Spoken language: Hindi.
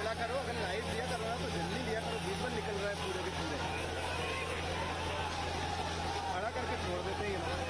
बोला करो, अगर लाइट दिया करो ना तो जल्दी दिया करो बीच में निकल रहा है पूरे के पूरे। खड़ा करके छोड़ देते हैं ये